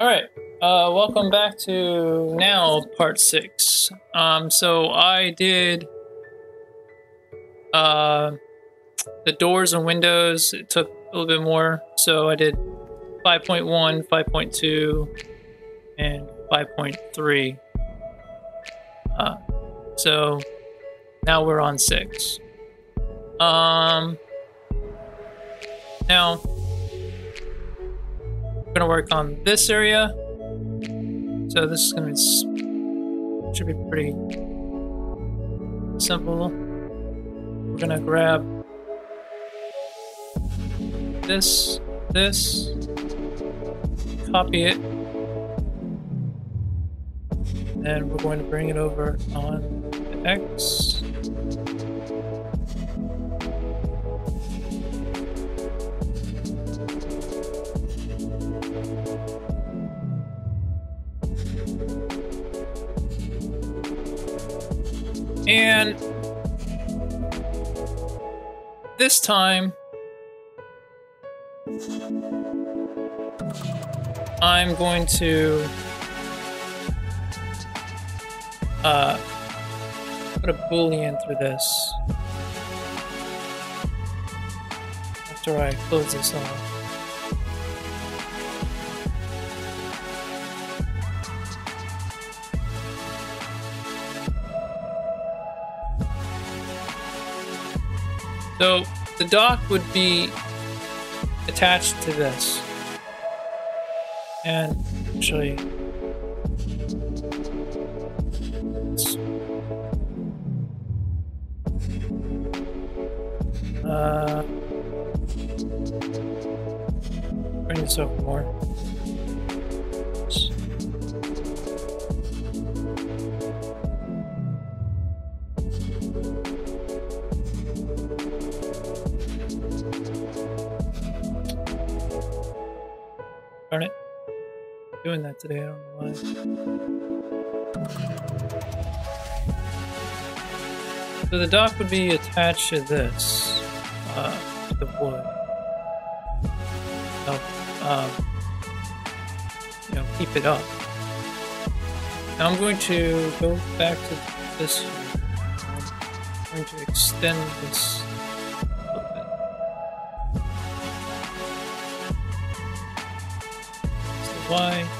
All right. Uh, welcome back to now part six. Um, so I did uh, the doors and windows. It took a little bit more, so I did 5.1, 5.2, and 5.3. Uh, so now we're on six. Um, now we're gonna work on this area. So this is gonna be should be pretty simple. We're gonna grab this, this, copy it, and we're going to bring it over on the X. And this time, I'm going to uh, put a boolean through this after I close this off. So the dock would be attached to this. And actually, uh, bring this up more. Doing that today, I don't know Y. So the dock would be attached to this, uh, the wood. Help, um, you know, keep it up. Now I'm going to go back to this. I'm going to extend this why?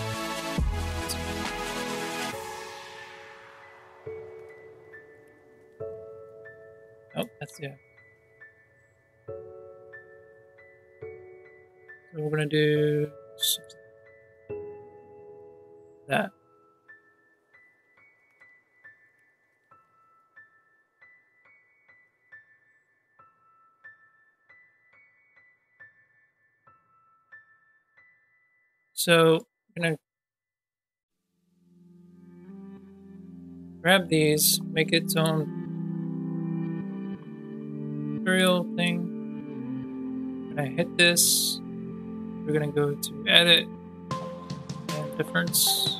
So I'm gonna grab these, make its own material thing. When I hit this, we're gonna go to edit and difference.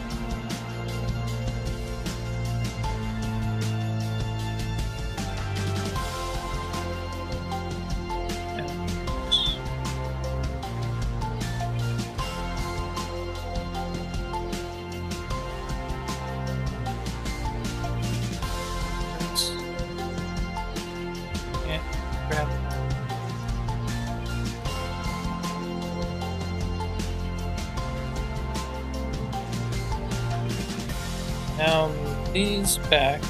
this back.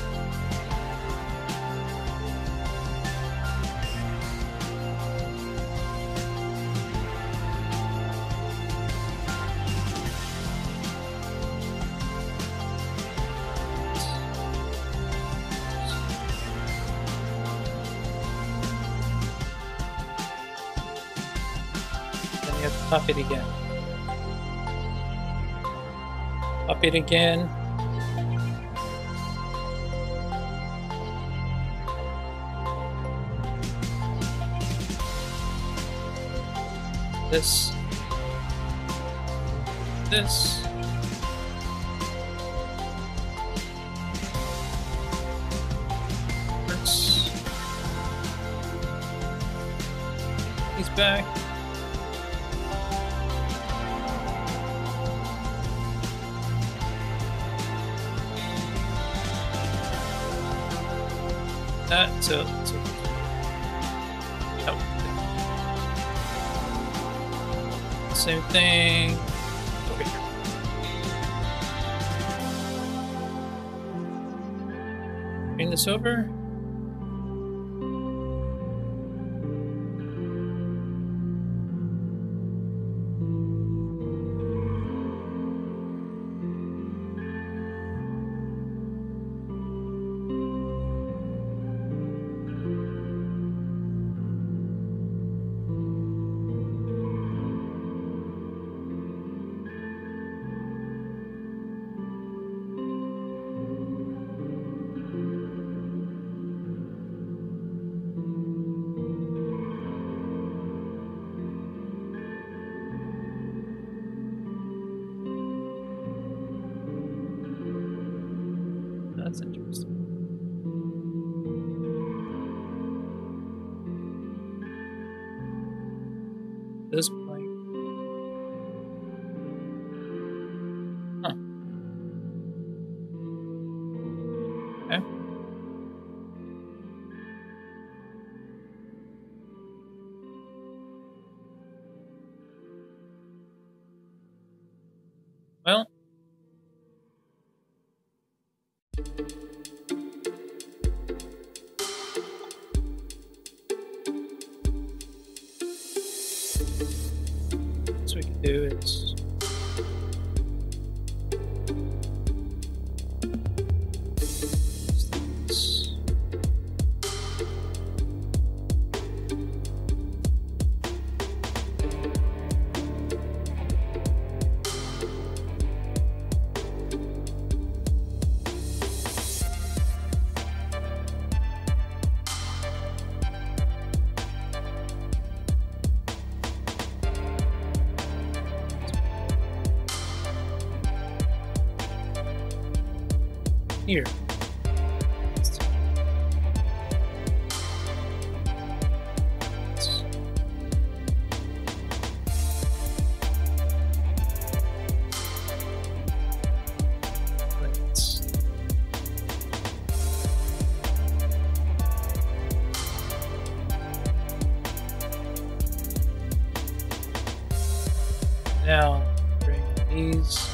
Up you have to pop it again. Up it again. This. This. This. He's back. That so, Same thing. Bring this over. Now, bring these.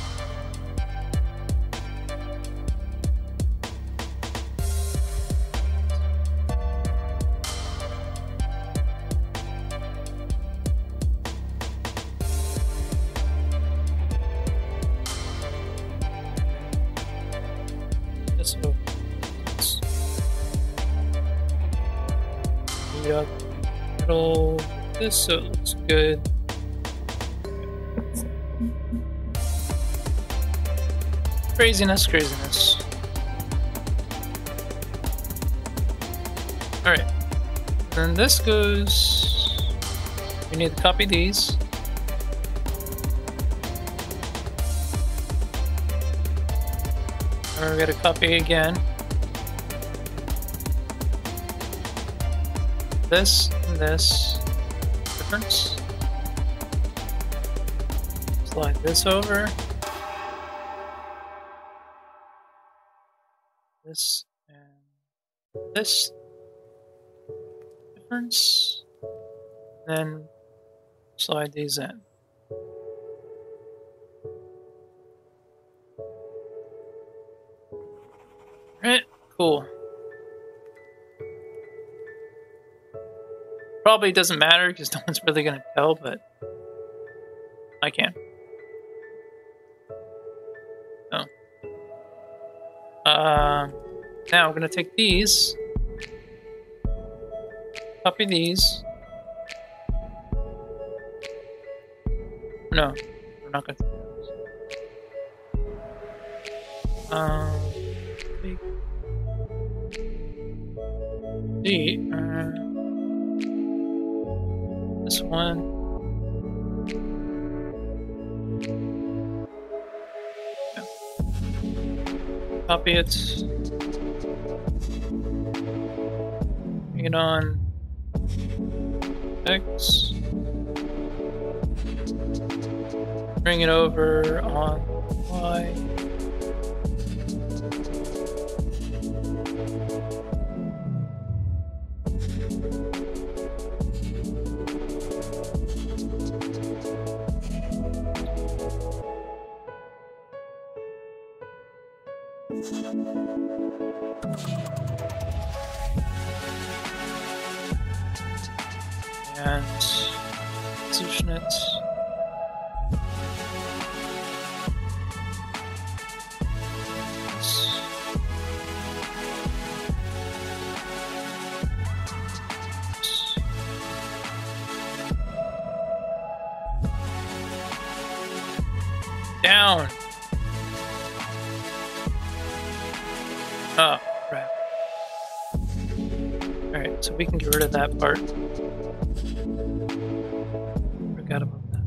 Let's middle. This so it looks good. Craziness, craziness. Alright. Then this goes. We need to copy these. And we're gonna copy again. This and this difference. Slide this over. This difference. Then slide these in. Right, cool. Probably doesn't matter because no one's really gonna tell, but I can. Oh. Uh, now I'm gonna take these, copy these, No, we're not gonna. Um. See, uh, this one. Copy it. It on X. Bring it over on Y. that part. Forgot about that.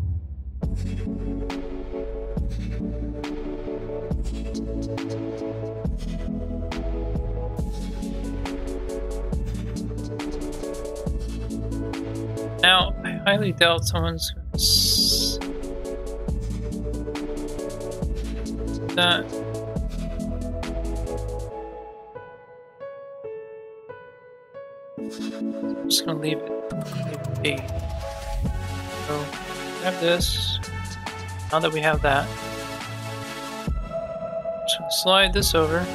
Now, I highly doubt someone's that. Gonna leave it, be. So, grab this. Now that we have that, slide this over.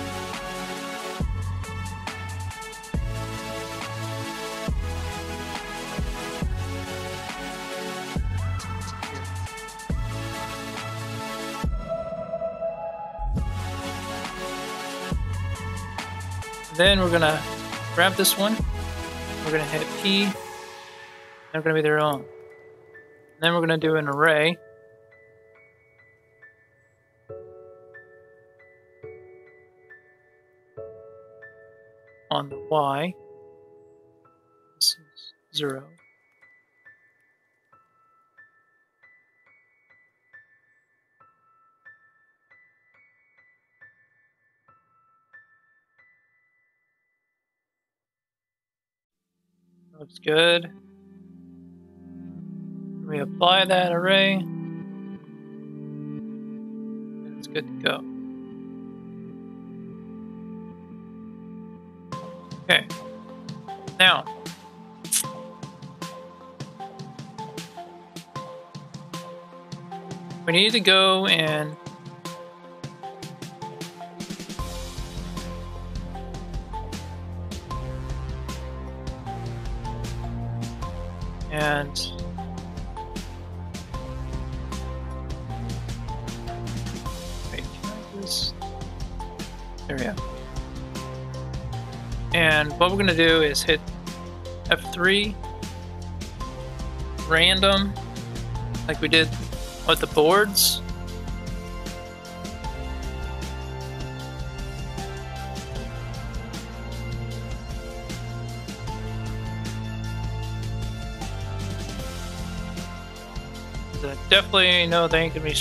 Then we're gonna grab this one. We're gonna hit P. They're gonna be their own. Then we're gonna do an array. On the Y. This is zero. Looks good. We apply that array. And it's good to go. Okay. Now. We need to go and what we're gonna do is hit F3 random like we did with the boards. I definitely know they ain't gonna be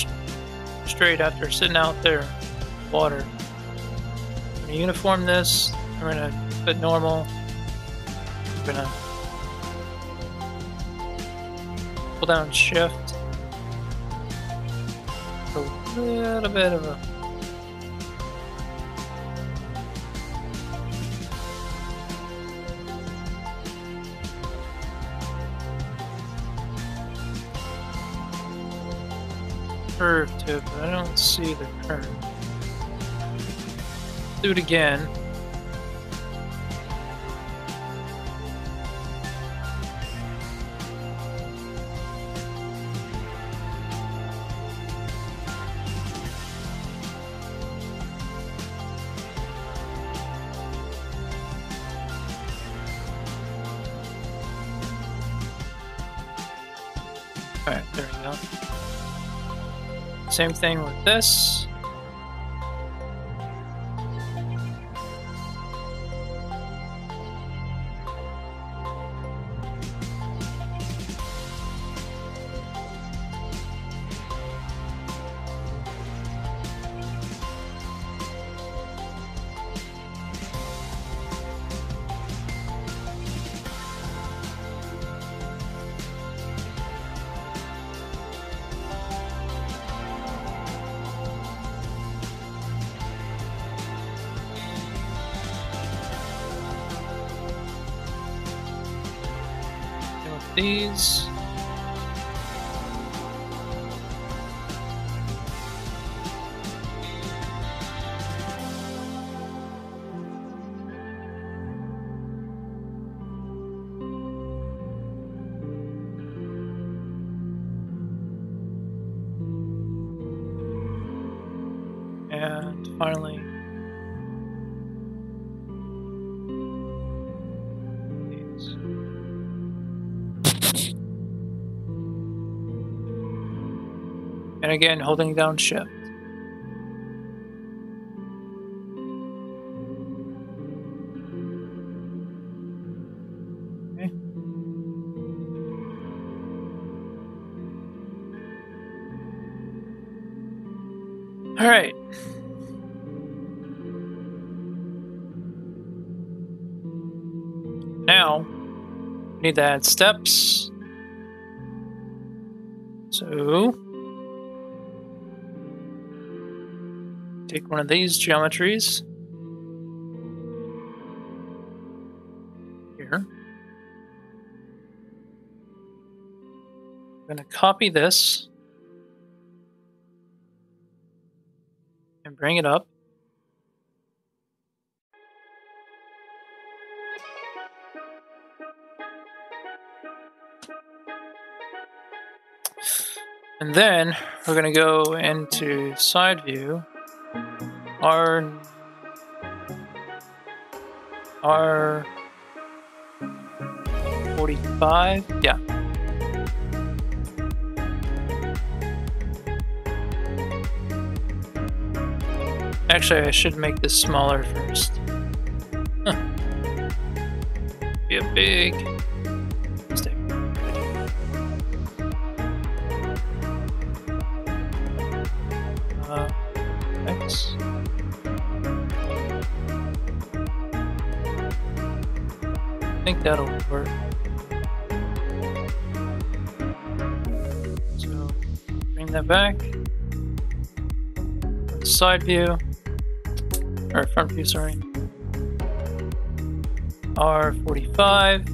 straight after sitting out there water. We're gonna uniform this. We're gonna put normal. We're gonna pull down shift. A little bit of a curve to it, but I don't see the curve. Do it again. Alright, there we go. Same thing with this. And finally. And again, holding down shift. Need to add steps. So, take one of these geometries here. I'm going to copy this and bring it up. And then we're going to go into side view R R forty five. Yeah. Actually, I should make this smaller first. Be a big that'll work. So, bring that back. Side view, or front view, sorry. R45.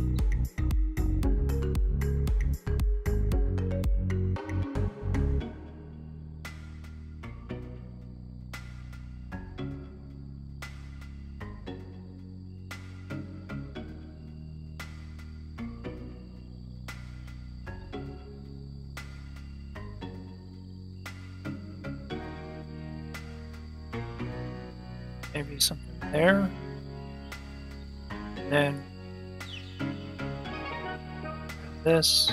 Maybe something there. And then this.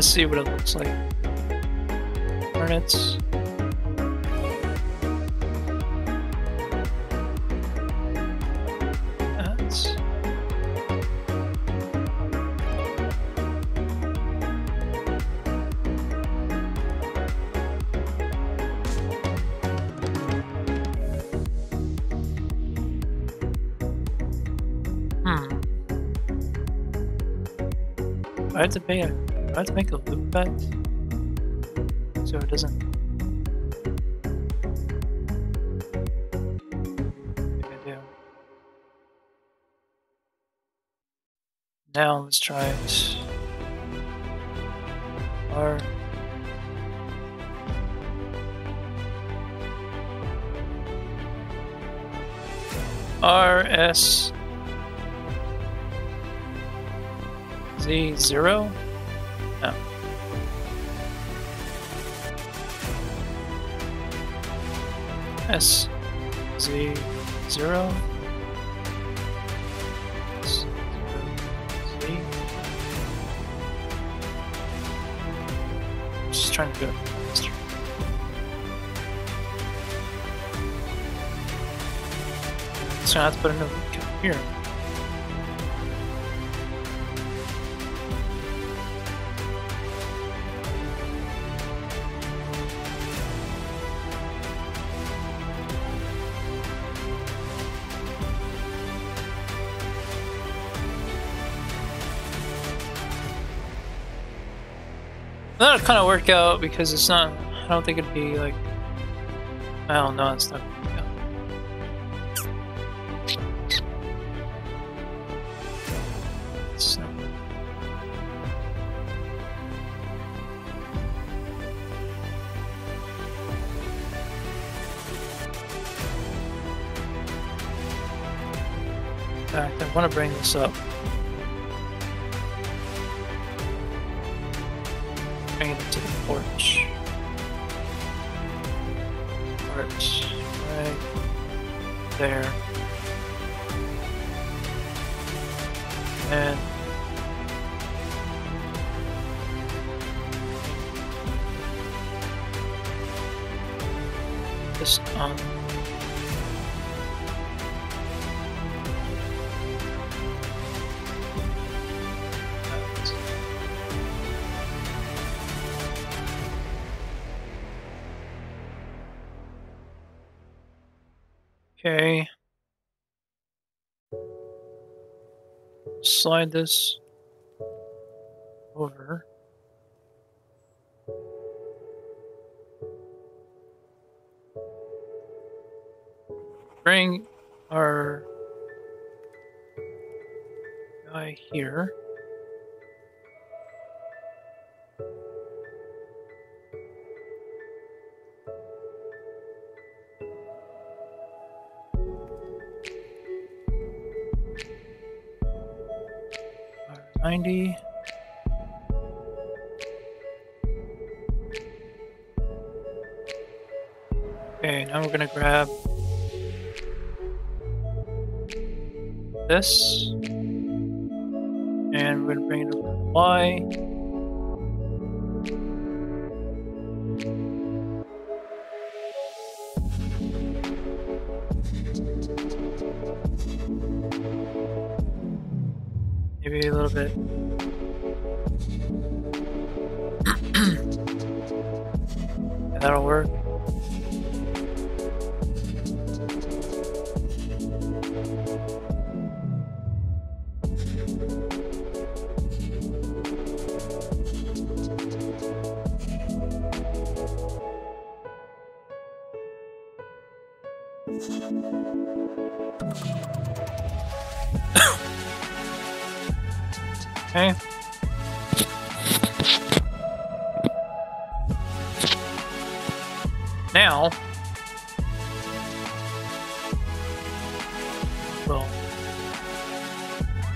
Want to see what it looks like. It. Hmm. I have to pay a Have make a loop bet so it doesn't. Now let's try it. R. R S Z zero? No. S Z zero? Z? Just trying to do it faster. So I have to put another cap here. That'll kind of work out because it's not. I don't think it'd be like. I don't know. It's not. I want to bring this up. And just um, on. Okay. Slide this over. Bring our guy here. Ninety. Okay, now we're gonna grab this, and we're gonna bring it over to Y. bit.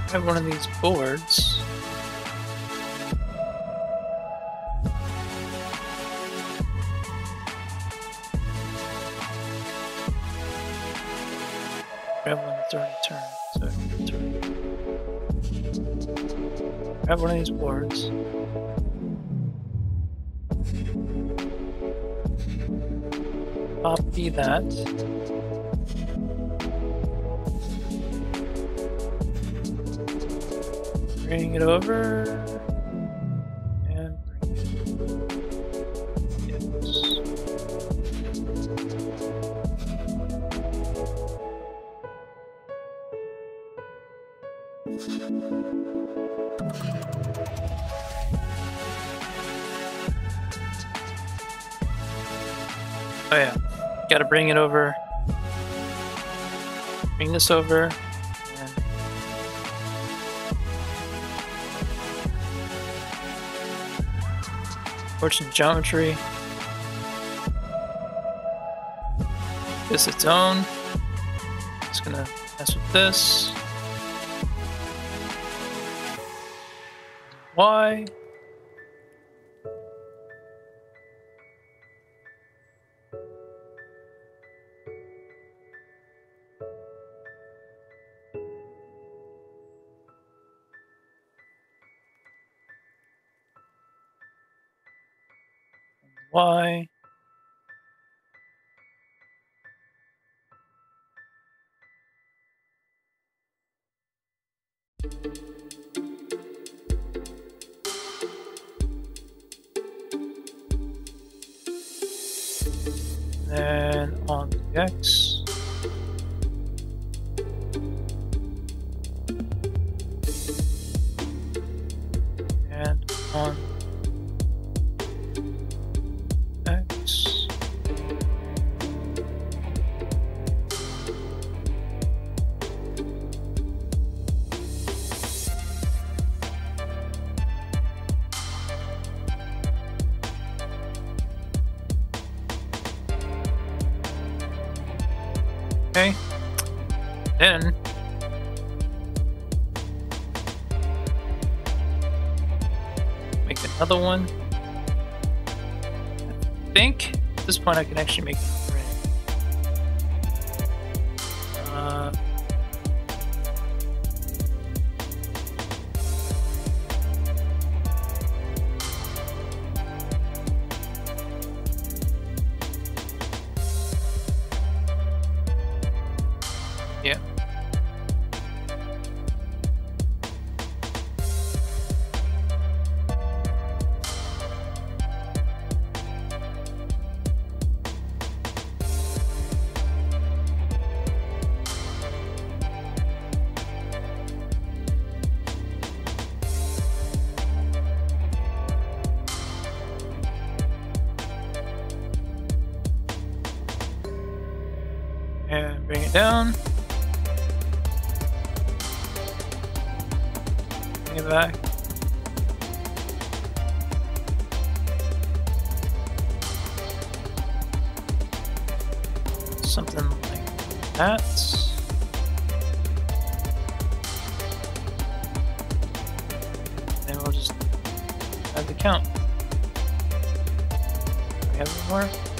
I have one of these boards. So I can turn. Grab one of these boards. Copy that. Bring it over. And bring. Oh yeah, gotta bring it over. Bring this over. Fortune geometry. This its own. Just gonna Mess with this. Y. Y. Then make another one. I think at this point I can actually make And bring it down. Bring it back. Something like that. Then we'll just add the count. We have any more?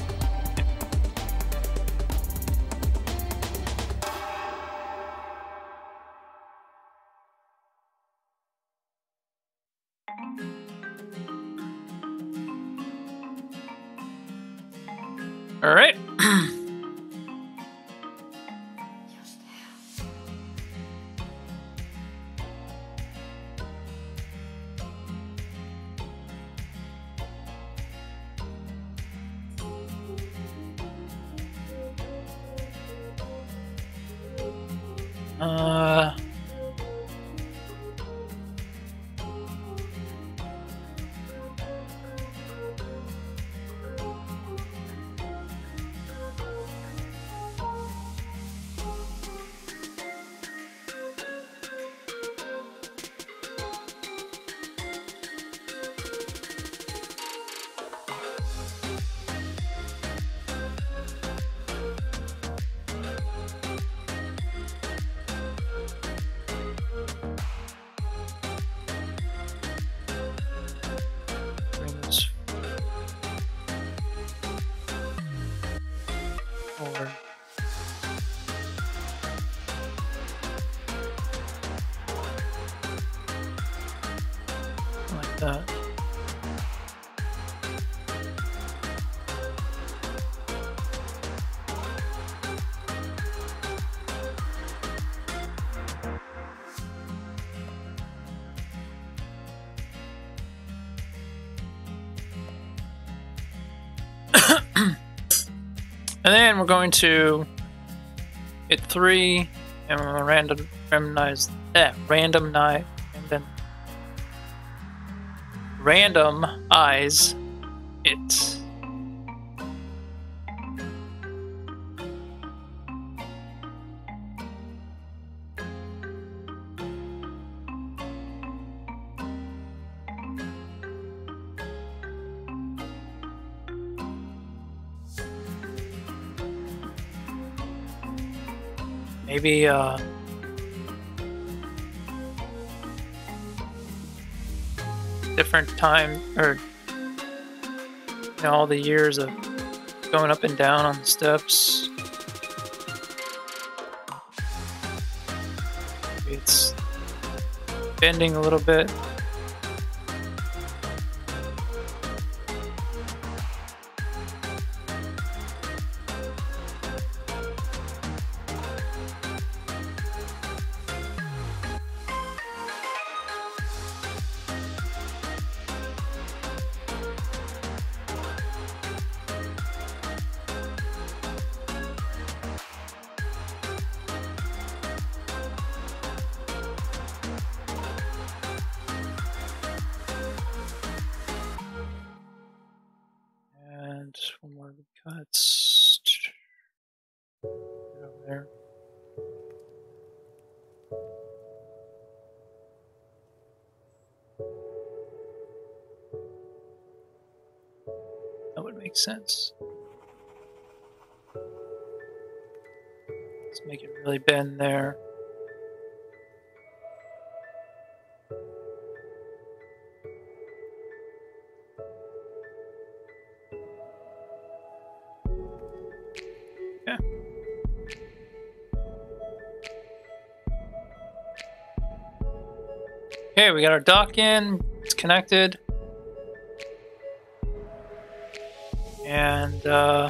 Uh, And then we're going to hit three, and we're gonna random randomize that random night, and then randomize it. Maybe uh, different time or you know all the years of going up and down on the steps. It's bending a little bit. Over there. That would make sense. Let's make it really bend there. Okay, we got our dock in. It's connected. And, uh...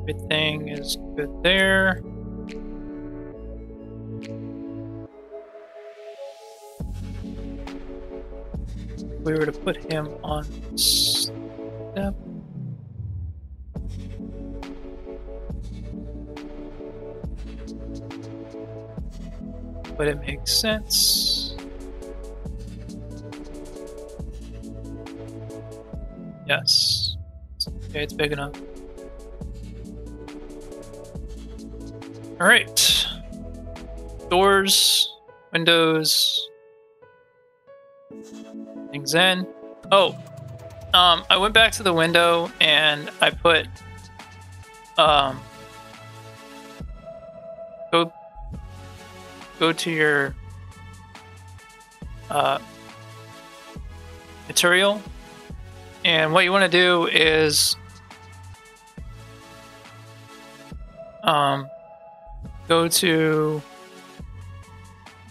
Everything is good there. If we were to put him on step but it makes sense. Yes. Okay, it's big enough. Alright. Doors, windows, things in. Oh, um, I went back to the window and I put um, go to your uh, material. And what you want to do is um, go to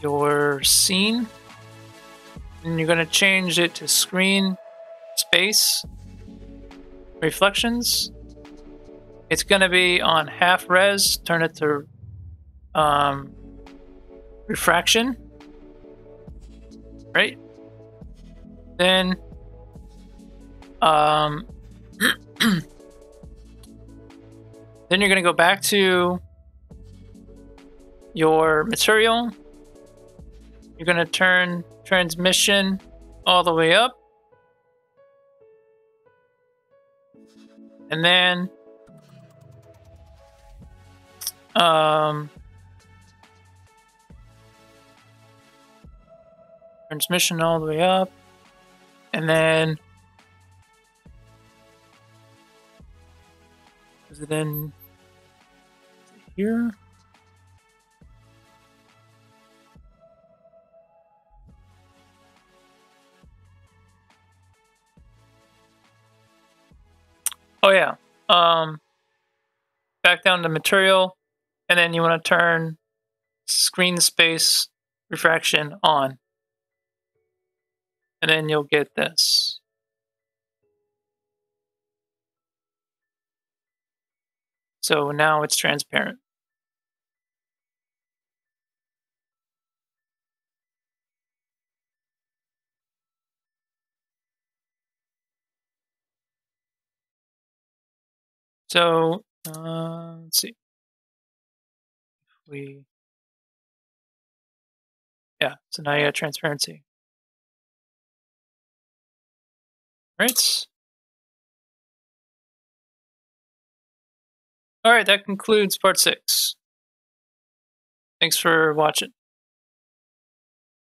your scene. And you're going to change it to screen space reflections. It's going to be on half res turn it to um, refraction. Right? Then um then you're going to go back to your material. You're going to turn transmission all the way up. And then um transmission all the way up, and then is it in here? Oh yeah. Um, back down to material, and then you want to turn screen space refraction on and then you'll get this. So now it's transparent. So uh, let's see. If We yeah. So now you got transparency. Right. All right, that concludes part six. Thanks for watching.